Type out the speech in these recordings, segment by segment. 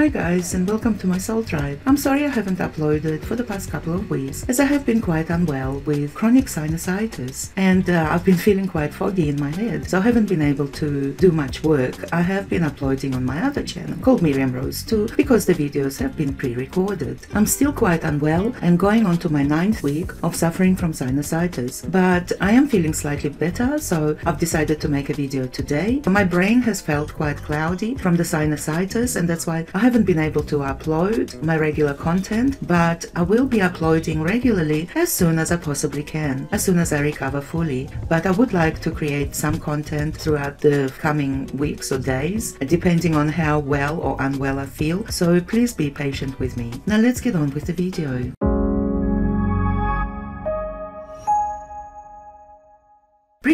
Hi guys and welcome to my Soul Tribe. I'm sorry I haven't uploaded for the past couple of weeks as I have been quite unwell with chronic sinusitis and uh, I've been feeling quite foggy in my head so I haven't been able to do much work. I have been uploading on my other channel called Miriam Rose 2 because the videos have been pre-recorded. I'm still quite unwell and going on to my ninth week of suffering from sinusitis but I am feeling slightly better so I've decided to make a video today. My brain has felt quite cloudy from the sinusitis and that's why I I haven't been able to upload my regular content, but I will be uploading regularly as soon as I possibly can, as soon as I recover fully. But I would like to create some content throughout the coming weeks or days, depending on how well or unwell I feel, so please be patient with me. Now let's get on with the video.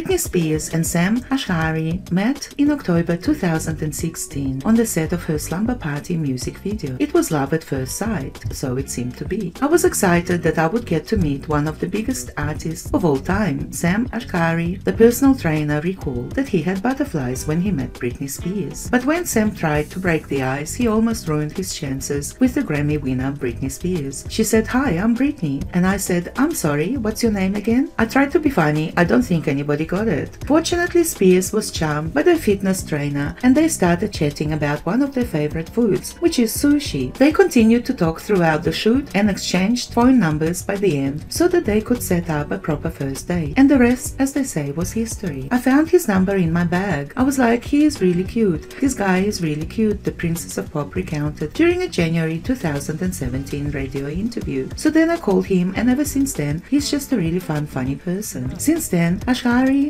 Britney Spears and Sam Asghari met in October 2016 on the set of her Slumber Party music video. It was love at first sight, so it seemed to be. I was excited that I would get to meet one of the biggest artists of all time. Sam Asghari, the personal trainer, recalled that he had butterflies when he met Britney Spears. But when Sam tried to break the ice, he almost ruined his chances with the Grammy winner Britney Spears. She said, Hi, I'm Britney. And I said, I'm sorry, what's your name again? I tried to be funny. I don't think anybody got it. Fortunately, Spears was charmed by the fitness trainer and they started chatting about one of their favorite foods, which is sushi. They continued to talk throughout the shoot and exchanged phone numbers by the end so that they could set up a proper first date. And the rest, as they say, was history. I found his number in my bag. I was like, he is really cute. This guy is really cute, the Princess of Pop recounted during a January 2017 radio interview. So then I called him and ever since then, he's just a really fun, funny person. Since then,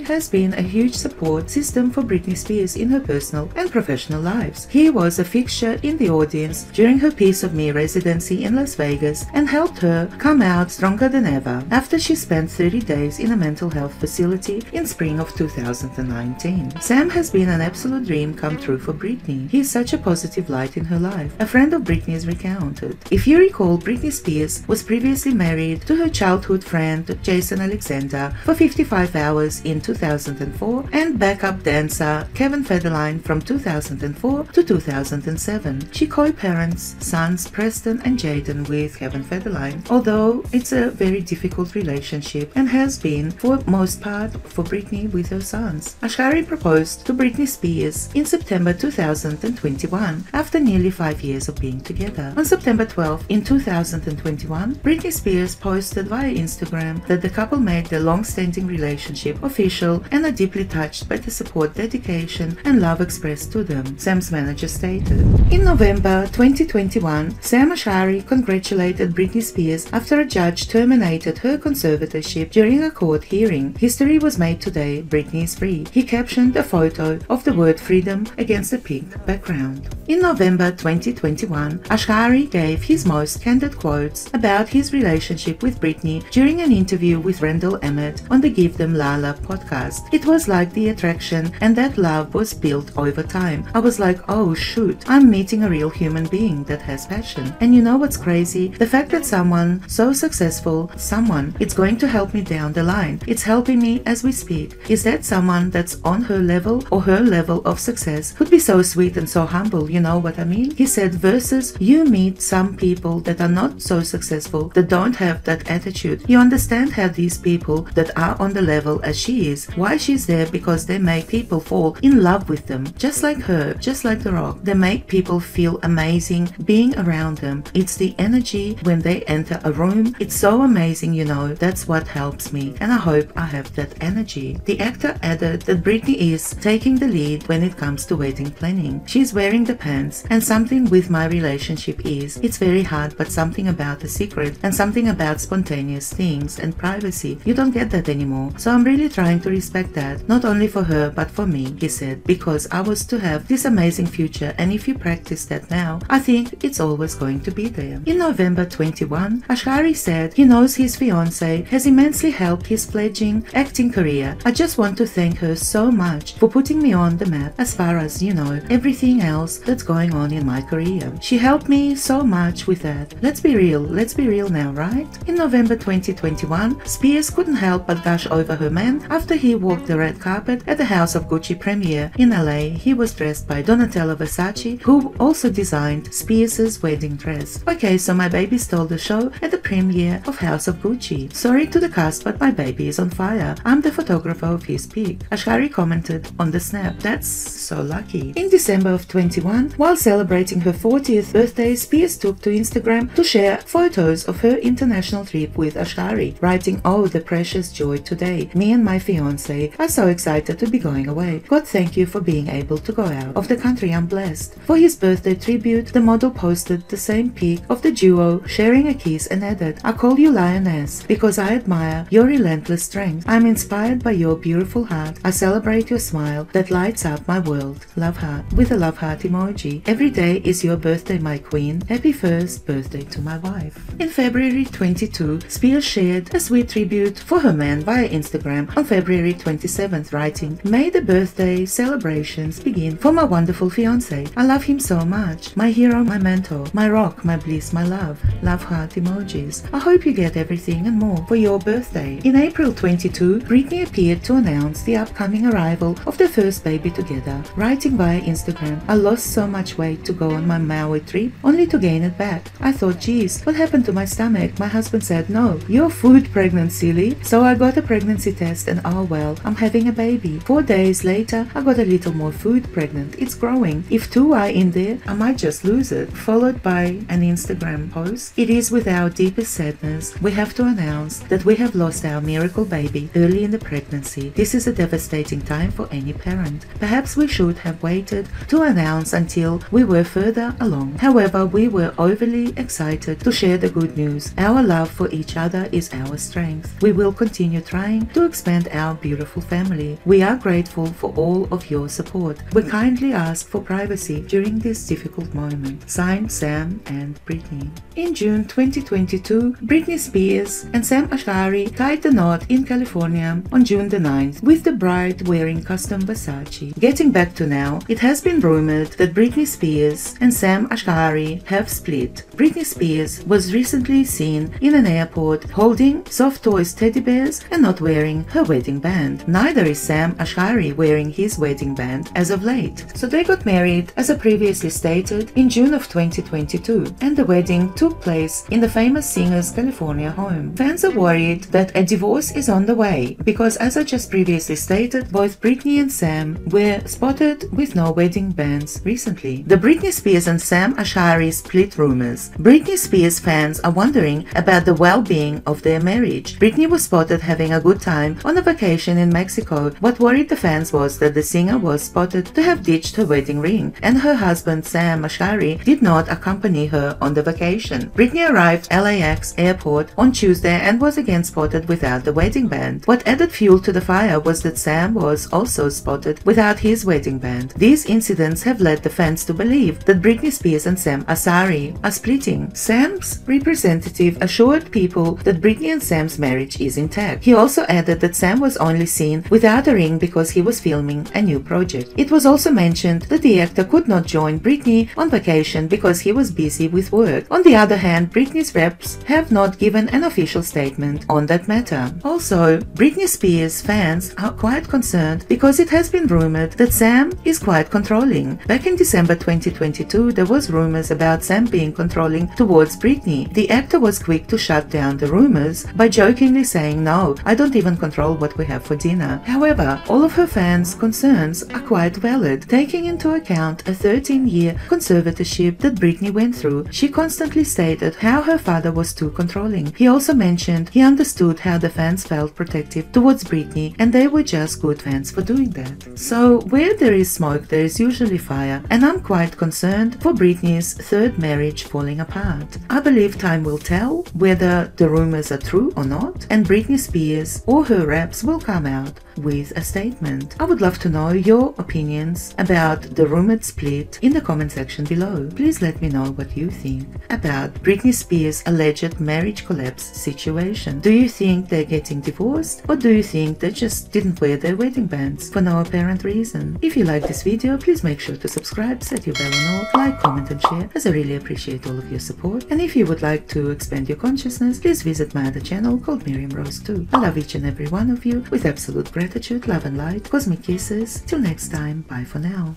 Has been a huge support system for Britney Spears in her personal and professional lives. He was a fixture in the audience during her Piece of Me residency in Las Vegas and helped her come out stronger than ever after she spent 30 days in a mental health facility in spring of 2019. Sam has been an absolute dream come true for Britney. He is such a positive light in her life. A friend of Britney's recounted. If you recall, Britney Spears was previously married to her childhood friend Jason Alexander for 55 hours in 2004 and backup dancer Kevin Federline from 2004 to 2007. She co-parents sons Preston and Jayden with Kevin Federline, although it's a very difficult relationship and has been for most part for Britney with her sons. Asghari proposed to Britney Spears in September 2021 after nearly five years of being together. On September 12 in 2021, Britney Spears posted via Instagram that the couple made their long-standing relationship official and are deeply touched by the support, dedication, and love expressed to them, Sam's manager stated. In November 2021, Sam Asghari congratulated Britney Spears after a judge terminated her conservatorship during a court hearing. History was made today, Britney is free. He captioned a photo of the word freedom against a pink background. In November 2021, Asghari gave his most candid quotes about his relationship with Britney during an interview with Randall Emmett on the Give Them Lala podcast. It was like the attraction and that love was built over time. I was like, oh shoot, I'm meeting a real human being that has passion. And you know what's crazy? The fact that someone so successful, someone, it's going to help me down the line. It's helping me as we speak. Is that someone that's on her level or her level of success could be so sweet and so humble, you know what I mean? He said, versus you meet some people that are not so successful, that don't have that attitude. You understand how these people that are on the level as she is, why she's there because they make people fall in love with them. Just like her, just like The Rock. They make people feel amazing being around them. It's the energy when they enter a room. It's so amazing, you know. That's what helps me. And I hope I have that energy. The actor added that Britney is taking the lead when it comes to wedding planning. She's wearing the pants and something with my relationship is it's very hard but something about the secret and something about spontaneous things and privacy. You don't get that anymore. So I'm really trying to respect that. Not only for her but for me, he said, because I was to have this amazing future and if you practice that now, I think it's always going to be there. In November 21, Asghari said he knows his fiance has immensely helped his fledging acting career. I just want to thank her so much for putting me on the map as far as, you know, everything else that's going on in my career. She helped me so much with that. Let's be real, let's be real now, right? In November 2021, Spears couldn't help but gush over her man After he walked the red carpet at the House of Gucci premiere in LA, he was dressed by Donatella Versace, who also designed Spears' wedding dress. Okay, so my baby stole the show at the premiere of House of Gucci. Sorry to the cast, but my baby is on fire. I'm the photographer of his pic. Asghari commented on the snap. That's so lucky. In December of 21, while celebrating her 40th birthday, Spears took to Instagram to share photos of her international trip with Asghari, writing, Oh, the precious joy today. Me and my fiance are so excited to be going away. God thank you for being able to go out of the country. I'm blessed. For his birthday tribute, the model posted the same pic of the duo sharing a kiss and added, I call you Lioness because I admire your relentless strength. I'm inspired by your beautiful heart. I celebrate your smile that lights up my world. Love heart with a love heart emoji. Every day is your birthday, my queen. Happy first birthday to my wife. In February 22, Spears shared a sweet tribute for her man via Instagram on February 27th, writing, May the birthday celebrations begin for my wonderful fiance. I love him so much. My hero, my mentor, my rock, my bliss, my love. Love heart emojis. I hope you get everything and more for your birthday. In April 22, Britney appeared to announce the upcoming arrival of the first baby together, writing via Instagram, I lost so much weight to go on my Maui trip, only to gain it back. I thought, geez, what happened to my stomach? My husband said, no, you're food pregnant, silly. So I got a pregnancy test and oh well, I'm having a baby. Four days later, I got a little more food pregnant. It's growing. If two are in there, I might just lose it. Followed by an Instagram post. It is with our deepest sadness we have to announce that we have lost our miracle baby early in the pregnancy. This is a devastating time for any parent. Perhaps we should have waited to announce until we were further along. However, we were overly excited to share the good news. Our love for each other is our strength. We will continue trying to expand our beautiful family. We are grateful for all of your support. We kindly ask for privacy during this difficult moment. Signed Sam and Britney. In June 2022, Britney Spears and Sam Asghari tied the knot in California on June the 9th with the bride wearing custom Versace. Getting back to now, it has been rumored that Britney Spears and Sam Asghari have split. Britney Spears was recently seen in an airport holding soft toys teddy bears and not wearing her wedding band. Neither is Sam Asghari wearing his wedding band as of late. So they got married, as I previously stated, in June of 2022, and the wedding took place in the famous singer's California home. Fans are worried that a divorce is on the way because, as I just previously stated, both Britney and Sam were spotted with no wedding bands recently. The Britney Spears and Sam Asghari split rumors. Britney Spears fans are wondering about the well-being of their marriage. Britney was spotted having a good time on a vacation in Mexico. What worried the fans was that the singer was spotted to have ditched her wedding ring, and her husband Sam Asghari did not accompany her on the vacation. Britney arrived LAX airport on Tuesday and was again spotted without the wedding band. What added fuel to the fire was that Sam was also spotted without his wedding band. These incidents have led the fans to believe that Britney Spears and Sam Asghari are splitting. Sam's representative assured people that Britney and Sam's marriage is intact. He also added that Sam was only seen without a ring because he was filming a new project. It was also mentioned that the actor could not join Britney on vacation because he was busy with work. On the other hand, Britney's reps have not given an official statement on that matter. Also, Britney Spears fans are quite concerned because it has been rumored that Sam is quite controlling. Back in December 2022, there was rumors about Sam being controlling towards Britney. The actor was quick to shut down the rumors by jokingly saying, no, I don't even control what we have for dinner. However, all of her fans' concerns are quite valid, taking into account a 13-year conservatorship that Britney went through. She constantly stated how her father was too controlling. He also mentioned he understood how the fans felt protective towards Britney and they were just good fans for doing that. So where there is smoke there is usually fire and I'm quite concerned for Britney's third marriage falling apart. I believe time will tell whether the rumors are true or not and Britney Spears or her reps will come out with a statement. I would love to know your opinions about the rumored split in the comment section below. Please let me know what you think about Britney Spears' alleged marriage collapse situation. Do you think they're getting divorced or do you think they just didn't wear their wedding bands for no apparent reason? If you like this video, please make sure to subscribe, set your bell on all, like, comment and share as I really appreciate all of your support. And if you would like to expand your consciousness, please visit my other channel called Miriam Rose 2. I love each and every one of you with absolute gratitude love and light. Cosmic kisses. Till next time. Bye for now.